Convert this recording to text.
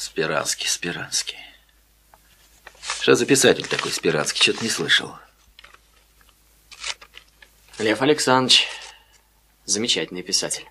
Спиранский, Спиранский. Что за писатель такой Спиранский? Что-то не слышал. Лев Александрович, замечательный писатель.